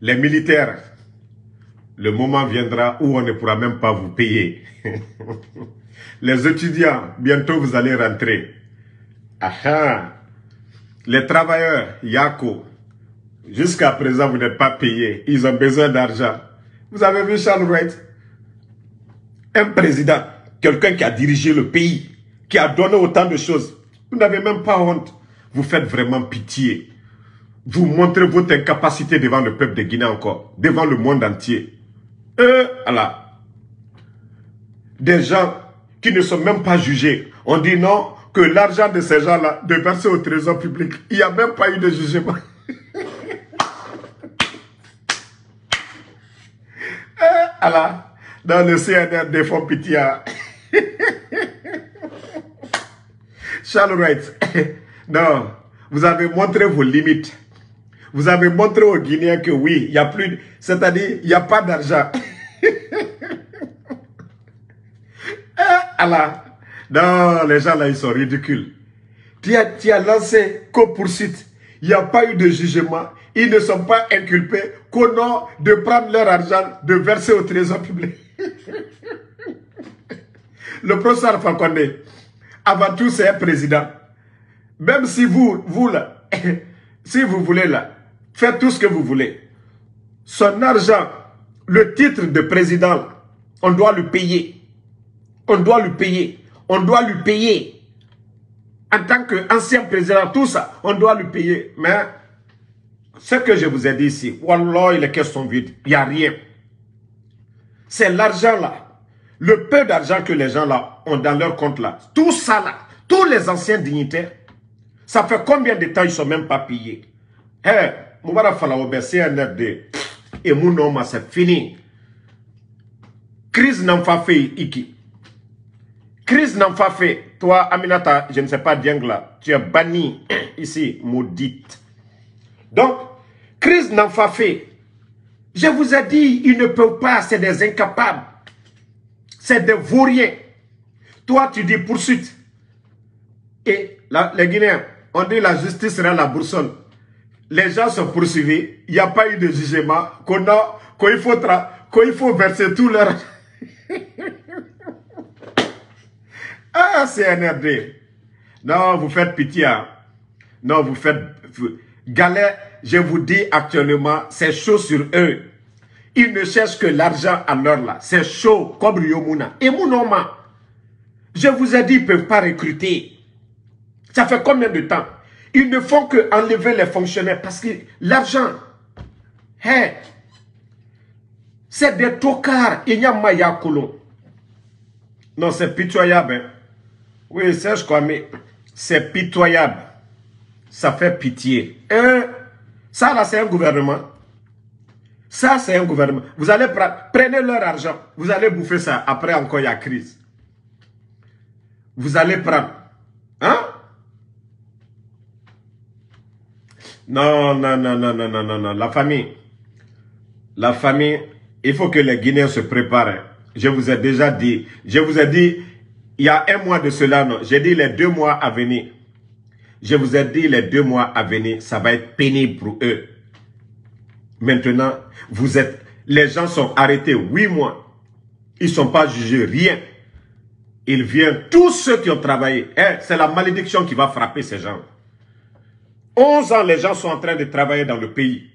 les militaires, le moment viendra où on ne pourra même pas vous payer. les étudiants, bientôt vous allez rentrer. Aha. Les travailleurs, Yako, jusqu'à présent vous n'êtes pas payés. Ils ont besoin d'argent. Vous avez vu Charles Wright? Un président, quelqu'un qui a dirigé le pays, qui a donné autant de choses. Vous n'avez même pas honte. Vous faites vraiment pitié. Vous montrez votre incapacité devant le peuple de Guinée encore, devant le monde entier. Euh, voilà. Des gens qui ne sont même pas jugés. On dit non, que l'argent de ces gens-là, de verser au trésor public, il n'y a même pas eu de jugement. Dans le CNR fonds pitié. Charles Wright, non, vous avez montré vos limites. Vous avez montré aux Guinéens que oui, il n'y a plus, c'est-à-dire, il n'y a pas d'argent. Allah. Non, les gens là, ils sont ridicules. Tu as, tu as lancé co-poursuite. Il n'y a pas eu de jugement. Ils ne sont pas inculpés qu'au nom de prendre leur argent, de verser au trésor public. Le professeur Fakonde, avant tout, c'est un président. Même si vous, vous là, si vous voulez là, faites tout ce que vous voulez. Son argent, le titre de président, on doit le payer. On doit lui payer. On doit lui payer. En tant qu'ancien président, tout ça, on doit lui payer. Mais ce que je vous ai dit ici, Wallah, les caisses sont vides. Il n'y a rien. C'est l'argent là. Le peu d'argent que les gens là ont dans leur compte là. Tout ça là. Tous les anciens dignitaires. Ça fait combien de temps ils ne sont même pas payés? Hey, Moubara Falaoube, CNRD. Et mon nom, c'est fini. Crise n'en fait iki. Crise n'en fait. Toi, Aminata, je ne sais pas, Diangla, tu es banni ici, maudite. Donc, crise n'en fait. Je vous ai dit, ils ne peuvent pas, c'est des incapables. C'est des vauriens. Toi, tu dis poursuite. Et les Guinéens, on dit la justice sera la boursole. Les gens sont poursuivis. Il n'y a pas eu de jugement. Qu'on faut, qu'il faut verser tout leur... ah, CNRD. Non, vous faites pitié. Hein. Non, vous faites... Galère, je vous dis actuellement, c'est chaud sur eux. Ils ne cherchent que l'argent à l'heure là. C'est chaud comme Ryomuna. Et Mounoma, je vous ai dit, ils ne peuvent pas recruter. Ça fait combien de temps? Ils ne font que enlever les fonctionnaires parce que l'argent, hey, c'est des tocards. Il y a Maya Non, c'est pitoyable. Hein. Oui, Serge Kwame, c'est pitoyable. Ça fait pitié. Hein? Ça, là, c'est un gouvernement. Ça, c'est un gouvernement. Vous allez prendre, prenez leur argent. Vous allez bouffer ça. Après, encore, il y a crise. Vous allez prendre. Hein? Non, non, non, non, non, non, non, non. La famille. La famille, il faut que les Guinéens se préparent. Je vous ai déjà dit. Je vous ai dit, il y a un mois de cela, non. J'ai dit les deux mois à venir. Je vous ai dit les deux mois à venir, ça va être pénible pour eux. Maintenant, vous êtes, les gens sont arrêtés huit mois. Ils ne sont pas jugés, rien. Ils viennent, tous ceux qui ont travaillé. Eh, c'est la malédiction qui va frapper ces gens. 11 ans, les gens sont en train de travailler dans le pays.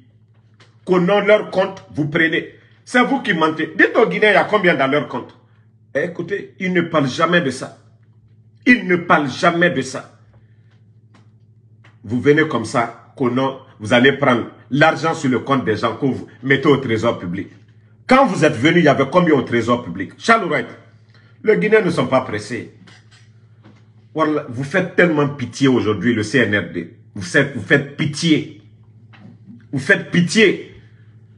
De leur compte, vous prenez. C'est vous qui mentez. Dites aux Guinéens, il y a combien dans leur compte? Eh, Écoutez, ils ne parlent jamais de ça. Ils ne parlent jamais de ça. Vous venez comme ça, nom, vous allez prendre l'argent sur le compte des gens que vous mettez au trésor public. Quand vous êtes venu, il y avait combien au trésor public? Charles Wright, les Guinéens ne sont pas pressés. Vous faites tellement pitié aujourd'hui, le CNRD. Vous faites, pitié. Vous faites pitié.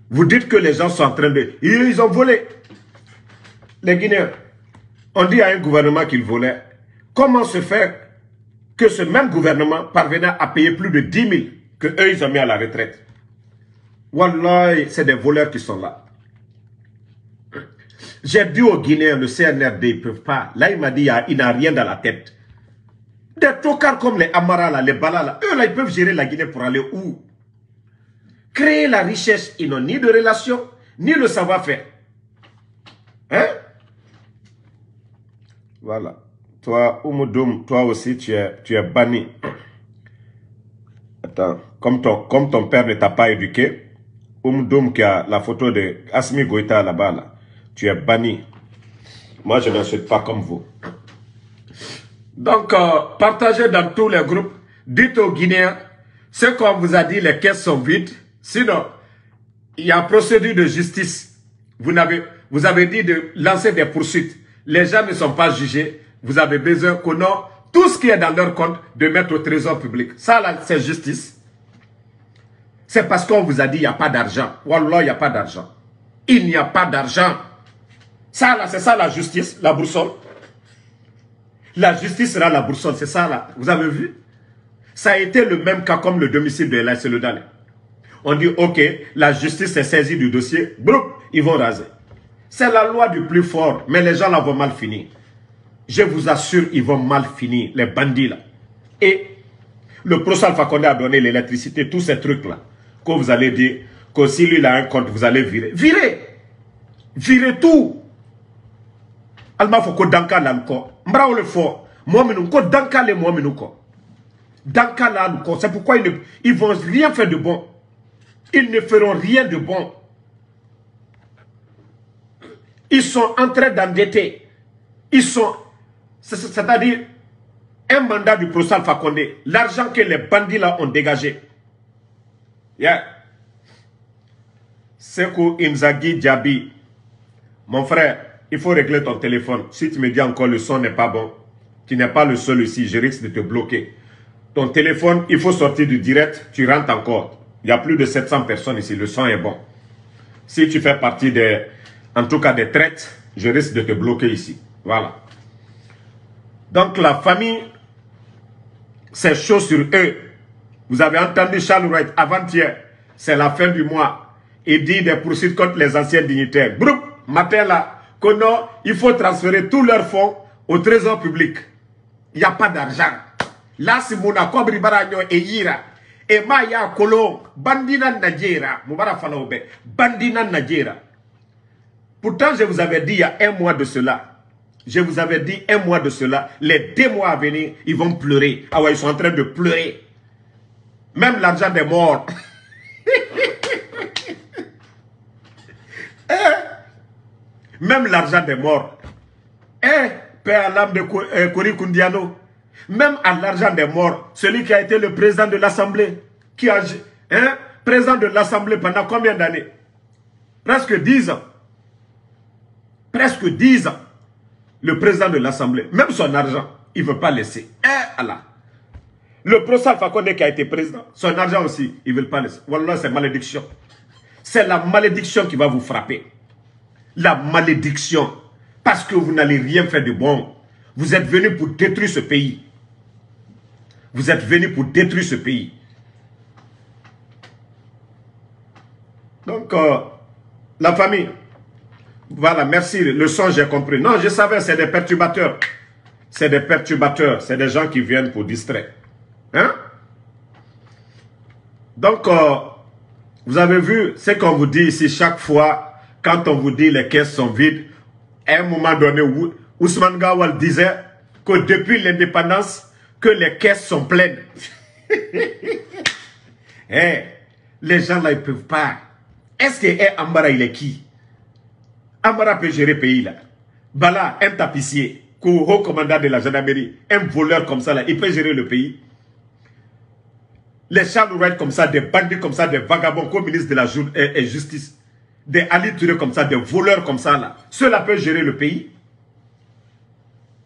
Vous dites que les gens sont en train de... Ils ont volé. Les Guinéens, on dit à un gouvernement qu'il volait. Comment se fait que ce même gouvernement parvenait à payer plus de 10 000 que eux ils ont mis à la retraite? Wallah, c'est des voleurs qui sont là. J'ai dit aux Guinéens, le CNRD, ils ne peuvent pas. Là, il m'a dit, il n'a rien dans la tête. Des tocards comme les Amara, les Bala, eux là, ils peuvent gérer la Guinée pour aller où? Créer la richesse. Ils n'ont ni de relation, ni le savoir-faire. Hein? Voilà. Toi, Oumodoum, toi aussi, tu es, tu es banni. Attends, comme ton, comme ton père ne t'a pas éduqué, Oumodoum qui a la photo de Asmi Goïta là-bas, là, tu es banni. Moi, je n'insulte pas comme vous. Donc, euh, partagez dans tous les groupes. Dites aux Guinéens, ce qu'on vous a dit, les caisses sont vides. Sinon, il y a procédure de justice. Vous avez, dit de lancer des poursuites. Les gens ne sont pas jugés. Vous avez besoin qu'on a tout ce qui est dans leur compte de mettre au trésor public. Ça, c'est justice. C'est parce qu'on vous a dit il n'y a pas d'argent. Wallah, il n'y a pas d'argent. Il n'y a pas d'argent. Ça, là, c'est ça la justice, la boussole. La justice sera la boussole, c'est ça, là. Vous avez vu? Ça a été le même cas comme le domicile de Elaïs Sedane. On dit, OK, la justice est saisie du dossier, ils vont raser. C'est la loi du plus fort, mais les gens là vont mal finir. Je vous assure, ils vont mal finir, les bandits là. Et le procès Alpha Condé a donné l'électricité, tous ces trucs là, que vous allez dire, que si lui a un compte, vous allez virer. Virez Virez tout Danka là encore. Mbra le fort. Moi nous ko danka les moi nous ko. Danka là encore. C'est pourquoi ils ne ils vont rien faire de bon. Ils ne feront rien de bon. Ils sont en train d'endetter. Ils sont c'est-à-dire un mandat du procès Alpha Condé, l'argent que les bandits là ont dégagé. Yeah. Sekou Inzaghi Djabi, mon frère, il faut régler ton téléphone. Si tu me dis encore le son n'est pas bon, tu n'es pas le seul ici, je risque de te bloquer. Ton téléphone, il faut sortir du direct, tu rentres encore. Il y a plus de 700 personnes ici, le son est bon. Si tu fais partie des, en tout cas des traites, je risque de te bloquer ici. Voilà. Donc la famille, c'est chaud sur eux. Vous avez entendu Charles Wright avant-hier, c'est la fin du mois. Il dit des poursuites contre les anciens dignitaires. Broup, matin là, non, il faut transférer tous leurs fonds au trésor public. Il n'y a pas d'argent. Là, si mon accord et. Et ma ya kolo, bandina najera, moubara falaoube, bandina najera. Pourtant, je vous avais dit il y a un mois de cela, je vous avais dit un mois de cela, les deux mois à venir, ils vont pleurer. Ah ouais, ils sont en train de pleurer. Même l'argent des morts. eh, même l'argent des morts. Eh, père l'âme de euh, Kori Kundiano. Même à l'argent des morts, celui qui a été le président de l'Assemblée, qui a, hein, président de l'Assemblée pendant combien d'années? Presque 10 ans. Presque 10 ans le président de l'Assemblée, même son argent, il ne veut pas laisser. Eh Allah. Le professeur Fakonde qui a été président, son argent aussi, il ne veut pas laisser. Voilà, c'est malédiction. C'est la malédiction qui va vous frapper. La malédiction. Parce que vous n'allez rien faire de bon. Vous êtes venu pour détruire ce pays. Vous êtes venu pour détruire ce pays. Donc, euh, la famille, voilà, merci. Le son, j'ai compris. Non, je savais, c'est des perturbateurs. C'est des perturbateurs. C'est des gens qui viennent pour distraire. Hein? Donc, euh, vous avez vu ce qu'on vous dit ici chaque fois, quand on vous dit les caisses sont vides, à un moment donné, Ousmane Gawal disait que depuis l'indépendance, que les caisses sont pleines. Eh, les gens là, ils peuvent pas. Est-ce que eh, Ambara, il est qui? Amara peut gérer le pays là. Bala, un tapissier, haut commandant de la gendarmerie, un voleur comme ça là, il peut gérer le pays. Les Charles comme ça, des bandits comme ça, des vagabonds comme ministre de la justice, des Ali comme ça, des voleurs comme ça là, ceux-là peuvent gérer le pays.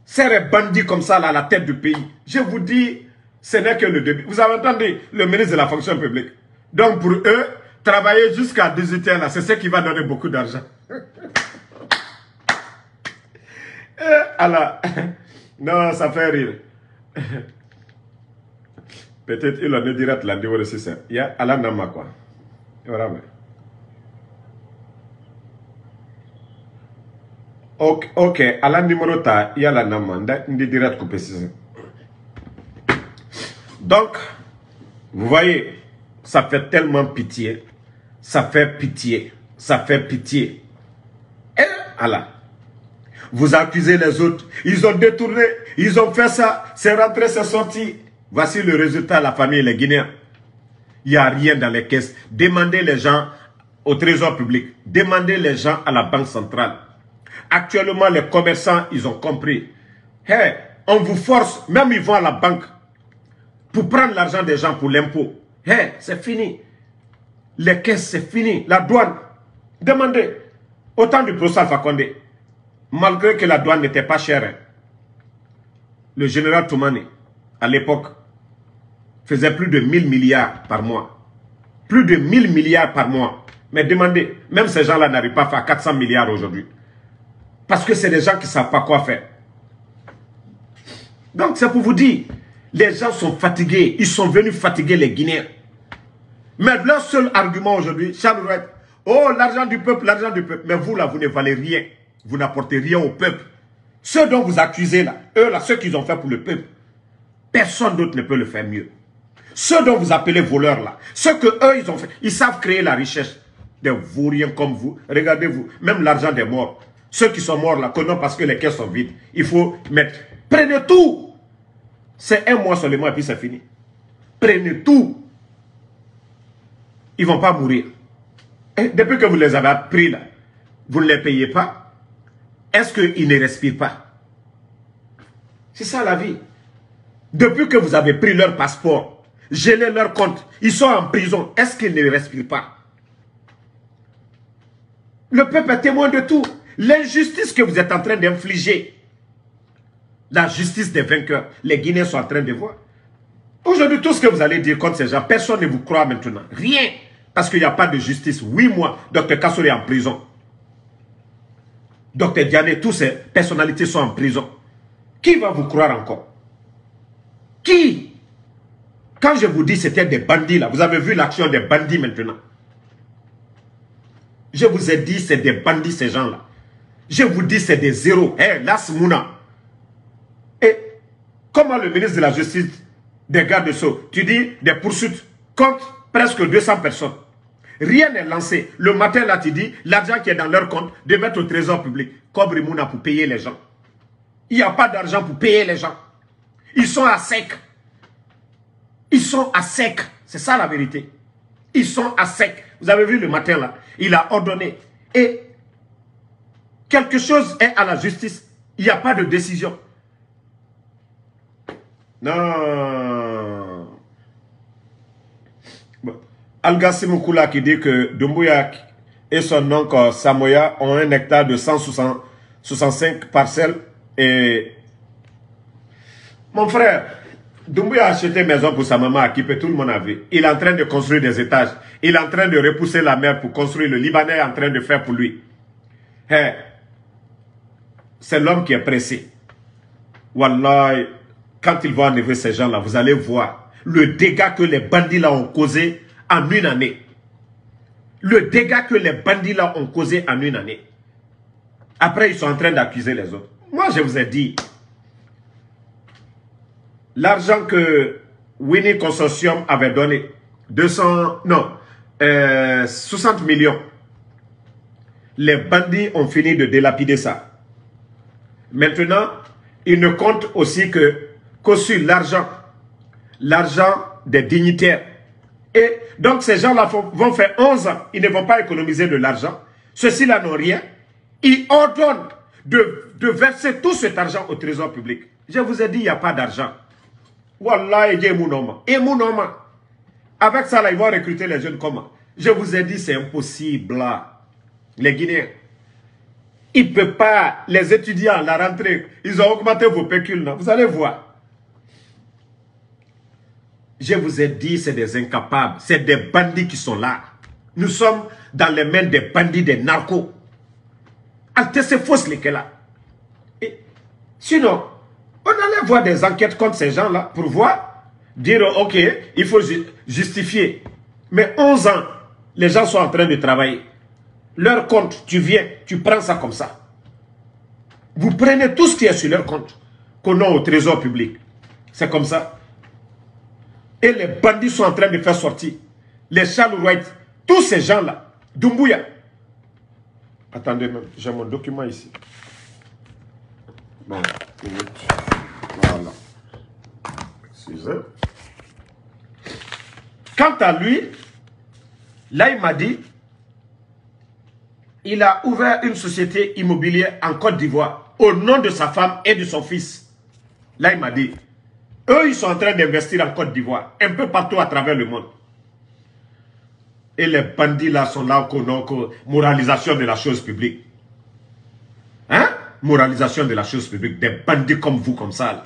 C'est des bandits comme ça là à la tête du pays. Je vous dis, ce n'est que le début. Vous avez entendu le ministre de la fonction publique. Donc pour eux, travailler jusqu'à 18h là, c'est ce qui va donner beaucoup d'argent. Eh, Allah. Non, ça fait rire. Peut-être il en est direct lundi ou aussi ça. Il y a Allah Nama quoi. Vraiment. Ok. Allah numéro ta, il y a la Nama. On direct coupé Donc, vous voyez, ça fait tellement pitié. Ça fait pitié. Ça fait pitié. Et Allah. Vous accusez les autres. Ils ont détourné. Ils ont fait ça. C'est rentré, c'est sorti. Voici le résultat, la famille, les Guinéens. Il n'y a rien dans les caisses. Demandez les gens au trésor public. Demandez les gens à la banque centrale. Actuellement, les commerçants, ils ont compris. On vous force, même ils vont à la banque pour prendre l'argent des gens pour l'impôt. Hey, c'est fini. Les caisses, c'est fini. La douane, demandez. Autant du procès Fakonde, malgré que la douane n'était pas chère, hein. le général Toumani, à l'époque, faisait plus de 1000 milliards par mois. Plus de 1000 milliards par mois. Mais demandez, même ces gens-là n'arrivent pas à faire 400 milliards aujourd'hui. Parce que c'est des gens qui ne savent pas quoi faire. Donc c'est pour vous dire, les gens sont fatigués. Ils sont venus fatiguer les Guinéens. Mais leur seul argument aujourd'hui, Charles Wright, oh l'argent du peuple, l'argent du peuple. Mais vous là, vous ne valez rien. Vous n'apportez rien au peuple. Ceux dont vous accusez là, eux là, ceux qu'ils ont fait pour le peuple, personne d'autre ne peut le faire mieux. Ceux dont vous appelez voleurs là, ceux que eux ils ont fait, ils savent créer la richesse des vauriens comme vous. Regardez-vous, même l'argent des morts. Ceux qui sont morts là, que non parce que les caisses sont vides. Il faut mettre. Prenez tout. C'est un mois seulement et puis c'est fini. Prenez tout. Ils ne vont pas mourir. Depuis que vous les avez pris là, vous ne les payez pas. Est-ce qu'ils ne respirent pas? C'est ça la vie. Depuis que vous avez pris leur passeport, gelé leur compte, ils sont en prison. Est-ce qu'ils ne respirent pas? Le peuple est témoin de tout. L'injustice que vous êtes en train d'infliger, la justice des vainqueurs, les Guinéens sont en train de voir. Aujourd'hui, tout ce que vous allez dire contre ces gens, personne ne vous croit maintenant. Rien. Parce qu'il n'y a pas de justice. Huit mois, Dr Kassouri est en prison. Dr Diane, toutes ces personnalités sont en prison. Qui va vous croire encore? Qui? Quand je vous dis c'était des bandits là, vous avez vu l'action des bandits maintenant. Je vous ai dit c'est des bandits ces gens-là. Je vous dis, c'est des zéros. Eh, Las Mouna. Et comment le ministre de la Justice des gardes de Sceaux, tu dis des poursuites contre presque 200 personnes? Rien n'est lancé. Le matin, là, tu dis, l'argent qui est dans leur compte, de mettre au trésor public. Cobri Mouna pour payer les gens. Il n'y a pas d'argent pour payer les gens. Ils sont à sec. Ils sont à sec. C'est ça la vérité. Ils sont à sec. Vous avez vu le matin là, il a ordonné. Et quelque chose est à la justice, il n'y a pas de décision. Non. Bon. Algassimukula qui dit que Dumbuya et son oncle Samoya ont un hectare de 165 parcelles et mon frère, Dumbuya a acheté une maison pour sa maman à Kipé, tout le monde a. Il est en train de construire des étages. Il est en train de repousser la mer pour construire. Le Libanais est en train de faire pour lui. Hey, c'est l'homme qui est pressé. Wallah, quand il va enlever ces gens-là, vous allez voir le dégât que les bandits là ont causé en une année. Le dégât que les bandits là ont causé en une année. Après, ils sont en train d'accuser les autres. Moi, je vous ai dit, l'argent que Winnie Consortium avait donné, 200, non, 60 euh, millions, les bandits ont fini de délapider ça. Maintenant, il ne compte aussi que, que sur l'argent, l'argent des dignitaires. Et donc ces gens-là vont faire 11 ans, ils ne vont pas économiser de l'argent. Ceux-ci-là n'ont rien. Ils ordonnent de, verser tout cet argent au trésor public. Je vous ai dit, il n'y a pas d'argent. Wallah, et mon Avec ça, là, ils vont recruter les jeunes comment? Je vous ai dit, c'est impossible. Les Guinéens, il ne peut pas, les étudiants, la rentrée, ils ont augmenté vos pécules, non Vous allez voir. Je vous ai dit, c'est des incapables, c'est des bandits qui sont là. Nous sommes dans les mains des bandits, des narcos. c'est fausse les là. Sinon, on allait voir des enquêtes contre ces gens-là pour voir, dire, ok, il faut justifier. Mais 11 ans, les gens sont en train de travailler leur compte, tu viens, tu prends ça comme ça. Vous prenez tout ce qui est sur leur compte, qu'on a au trésor public. C'est comme ça. Et les bandits sont en train de faire sortir. Les Charles White Tous ces gens-là, Dumbuya. Attendez, j'ai mon document ici. Bon, Voilà. Excusez. Quant à lui, là, il m'a dit, il a ouvert une société immobilière en Côte d'Ivoire au nom de sa femme et de son fils. Là, il m'a dit, eux, ils sont en train d'investir en Côte d'Ivoire, un peu partout à travers le monde. Et les bandits là sont là nom moralisation de la chose publique. Hein? Moralisation de la chose publique. Des bandits comme vous, comme ça.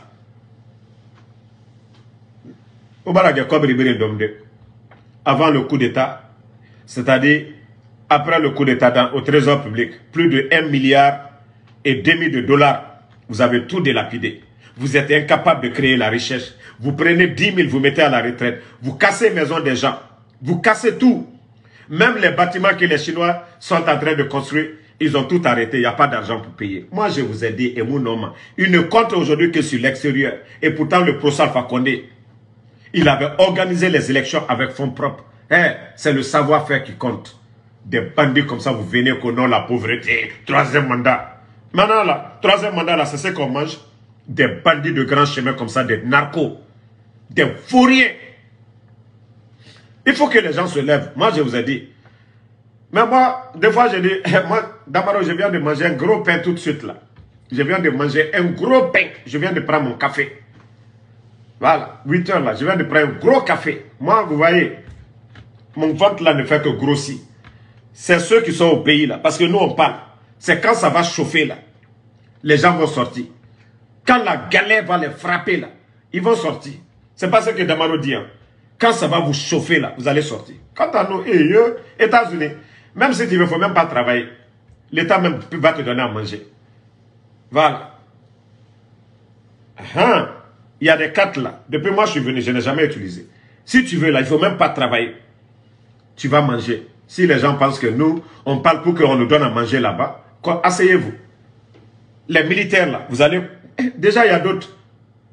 Avant le coup d'État, c'est-à-dire après le coup d'État au trésor public, plus de 1 milliard et demi de dollars, vous avez tout délapidé. Vous êtes incapable de créer la recherche. Vous prenez 10 000, vous mettez à la retraite. Vous cassez les maisons des gens. Vous cassez tout. Même les bâtiments que les Chinois sont en train de construire, ils ont tout arrêté. Il n'y a pas d'argent pour payer. Moi, je vous ai dit, et mon homme, il ne compte aujourd'hui que sur l'extérieur. Et pourtant, le procès Alpha il avait organisé les élections avec fonds propres. Eh, c'est le savoir-faire qui compte. Des bandits comme ça, vous venez qu'on la pauvreté, troisième mandat. Maintenant, là, troisième mandat, là, c'est ce qu'on mange. Des bandits de grands chemins comme ça, des narcos, des fourriers. Il faut que les gens se lèvent. Moi, je vous ai dit. Mais moi, des fois, je dis, moi, d'abord, je viens de manger un gros pain tout de suite, là. Je viens de manger un gros pain. Je viens de prendre mon café. Voilà, 8 heures là, je viens de prendre un gros café. Moi, vous voyez, mon ventre là ne fait que grossir. C'est ceux qui sont au pays là, parce que nous on parle. C'est quand ça va chauffer là, les gens vont sortir. Quand la galère va les frapper là, ils vont sortir. C'est pas ce que Damaro dit. Hein. Quand ça va vous chauffer là, vous allez sortir. Quant à nous, et eux, États-Unis, même si tu ne faut même pas travailler, l'État même va te donner à manger. Voilà. Hein? Il y a des cartes là. Depuis moi, je suis venu, je n'ai jamais utilisé. Si tu veux là, il ne faut même pas travailler. Tu vas manger. Si les gens pensent que nous, on parle pour qu'on nous donne à manger là-bas, asseyez-vous. Les militaires là, vous allez... Déjà, il y a d'autres.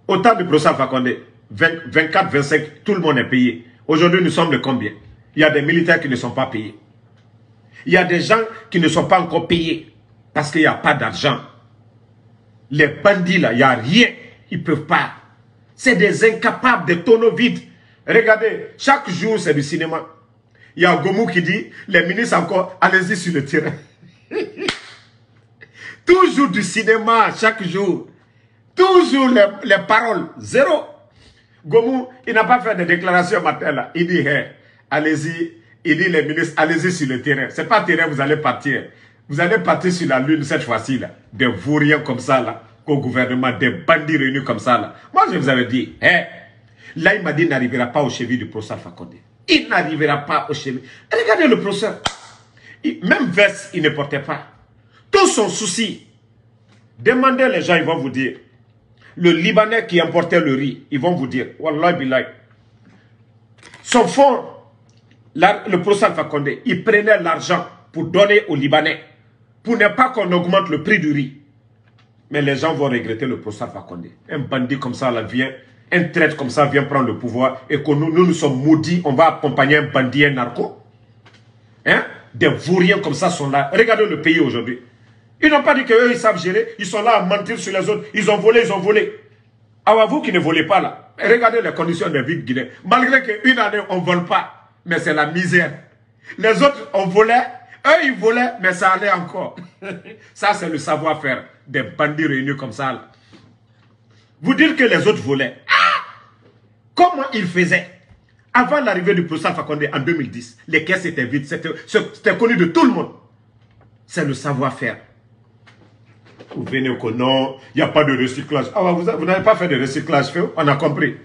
Autant de procès Fakonde, 24, 25, tout le monde est payé. Aujourd'hui, nous sommes de combien? Il y a des militaires qui ne sont pas payés. Il y a des gens qui ne sont pas encore payés parce qu'il n'y a pas d'argent. Les bandits là, il n'y a rien. Ils ne peuvent pas. C'est des incapables, des tonneaux vides. Regardez, chaque jour c'est du cinéma. Il y a Gomou qui dit, les ministres encore, allez-y sur le terrain. Toujours du cinéma, chaque jour. Toujours les, paroles, zéro. Gomou, il n'a pas fait de déclaration matin là. Il dit, allez-y, il dit les ministres, allez-y sur le terrain. C'est pas terrain, vous allez partir. Vous allez partir sur la lune cette fois-ci là. Des vauriens comme ça là, au gouvernement, des bandits réunis comme ça là. Moi je vous avais dit, là il m'a dit n'arrivera pas au cheville du procès Fakonde. Il n'arrivera pas au chemin. Regardez le procès. Même veste, il ne portait pas. Tout son souci. Demandez les gens, ils vont vous dire. Le Libanais qui importait le riz, ils vont vous dire. Wallah bilay. Son fonds, le procès Fakonde, il prenait l'argent pour donner aux Libanais. Pour ne pas qu'on augmente le prix du riz. Mais les gens vont regretter le procès Fakonde. Un bandit comme ça, là, vient un traître comme ça vient prendre le pouvoir et que nous, nous, sommes maudits, on va accompagner un bandit, un narco. Hein? Des vauriens comme ça sont là. Regardez le pays aujourd'hui. Ils n'ont pas dit qu'eux, ils savent gérer. Ils sont là à mentir sur les autres. Ils ont volé, ils ont volé. Alors vous qui ne volez pas là, regardez les conditions de vie de Guinée. Malgré qu'une année, on ne vole pas. Mais c'est la misère. Les autres, on volait. Eux, ils volaient, mais ça allait encore. ça, c'est le savoir-faire des bandits réunis comme ça. Vous dire que les autres volaient. Comment ils faisaient? Avant l'arrivée du procès Fakonde en 2010, les caisses étaient vides. C'était connu de tout le monde. C'est le savoir-faire. Vous venez au non, il n'y a pas de recyclage. Ah, vous, n'avez pas fait de recyclage, on a compris.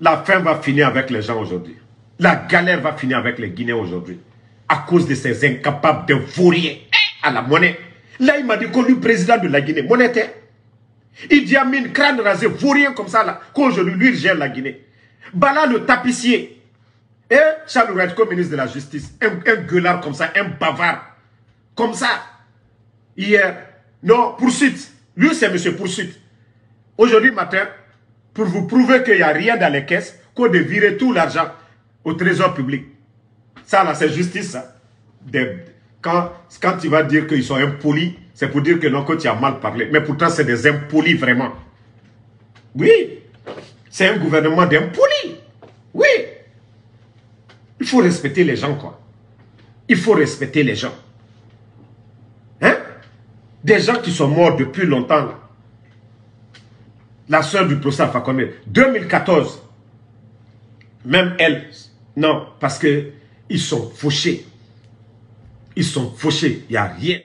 La fin va finir avec les gens aujourd'hui. La galère va finir avec les Guinéens aujourd'hui. À cause de ces incapables de fourriers à la monnaie. Là, il m'a dit qu'on lui président de la Guinée monétaire. Idi Amin, crâne rasé, vaurien comme ça, là, qu'aujourd'hui, lui, il gère la Guinée. Bala, le tapissier. Et Charles comme ministre de la Justice. Un, un gueulard comme ça, un bavard. Comme ça. Hier. Non, poursuite. Lui, c'est monsieur poursuite. Aujourd'hui matin, pour vous prouver qu'il n'y a rien dans les caisses, qu'on de virer tout l'argent au trésor public. Ça, là, c'est justice. ça. Des, quand, quand tu vas dire qu'ils sont impolis, c'est pour dire que non, que tu as mal parlé. Mais pourtant, c'est des impolis vraiment. Oui, c'est un gouvernement d'impolis. Oui. Il faut respecter les gens, quoi. Il faut respecter les gens. Hein? Des gens qui sont morts depuis longtemps. La soeur du procès Fakome, 2014. Même elle, non, parce que ils sont fauchés. Ils sont fauchés, il n'y a rien.